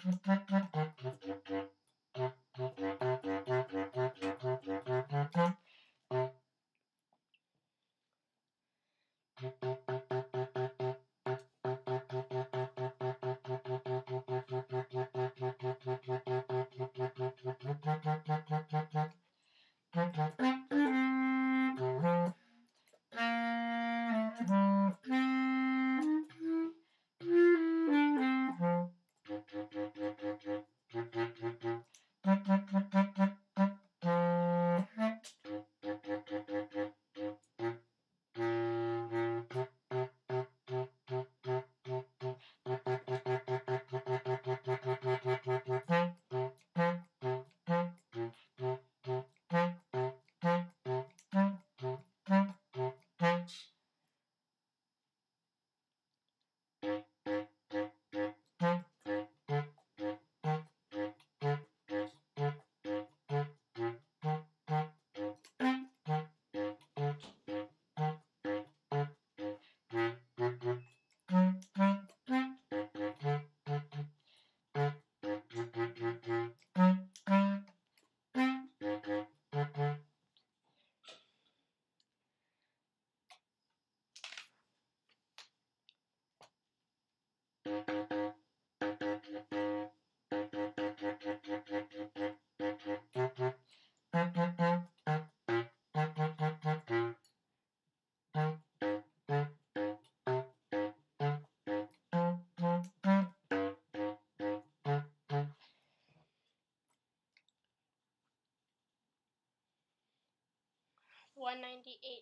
Mm-hmm. 198.